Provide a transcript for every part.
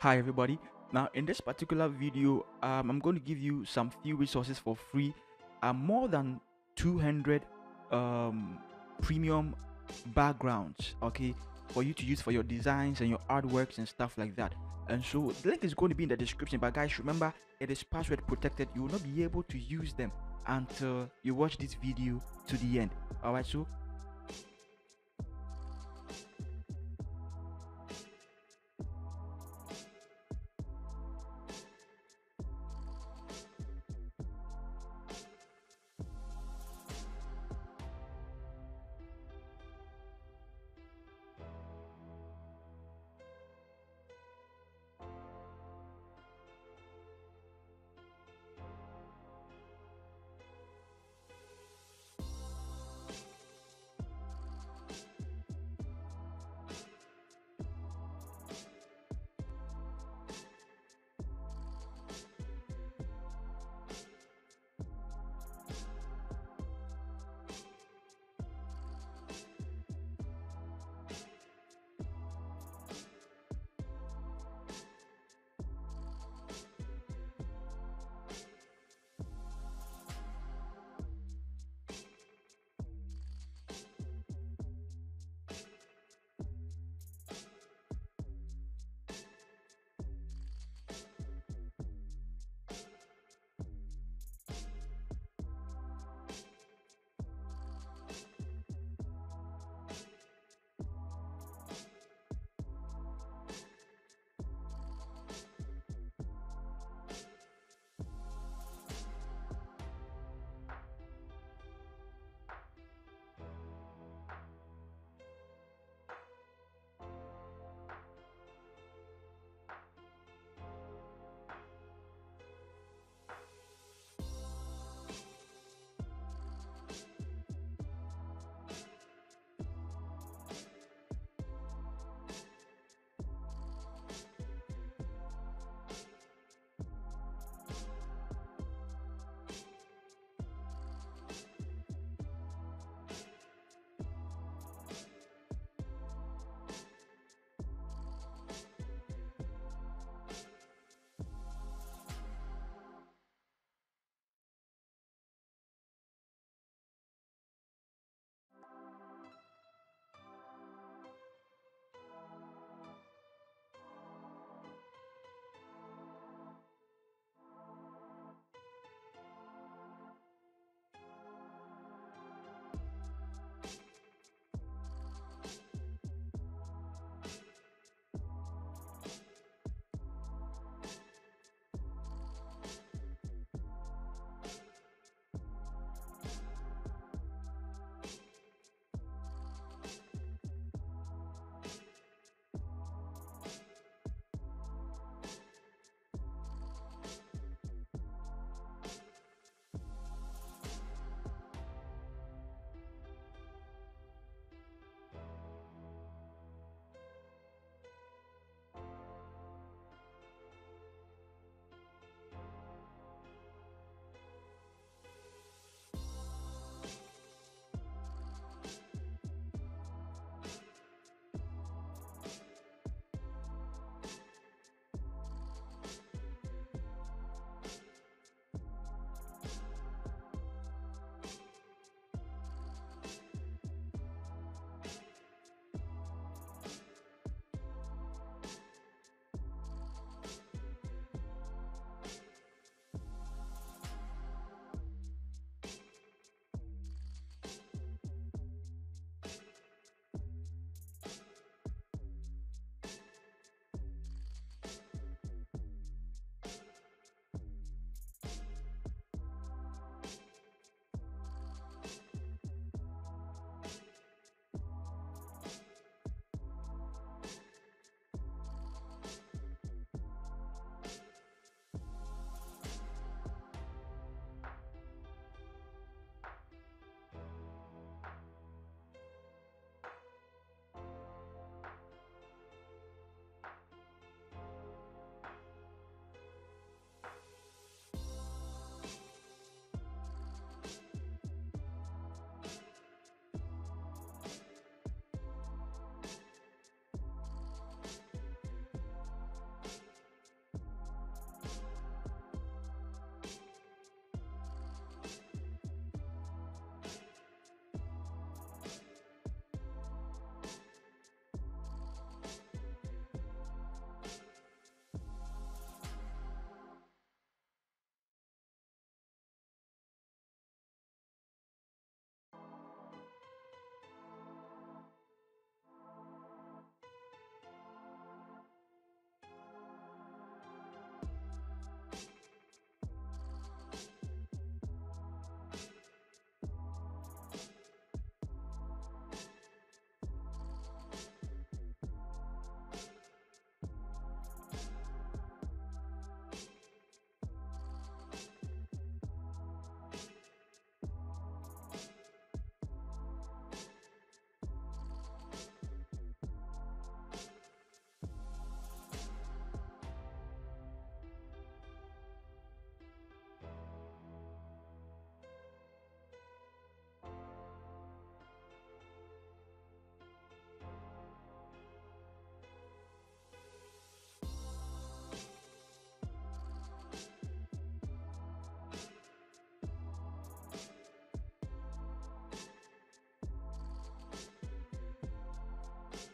Hi everybody. Now in this particular video, um, I'm going to give you some few resources for free. Uh, more than 200 um, premium backgrounds, okay, for you to use for your designs and your artworks and stuff like that. And so the link is going to be in the description. But guys, remember it is password protected. You will not be able to use them until you watch this video to the end. Alright, so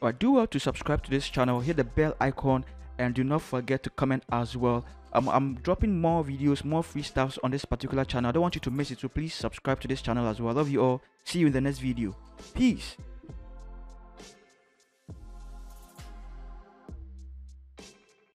Alright, do well to subscribe to this channel, hit the bell icon, and do not forget to comment as well. I'm dropping more videos, more free stuffs on this particular channel. I don't want you to miss it, so please subscribe to this channel as well. Love you all. See you in the next video. Peace.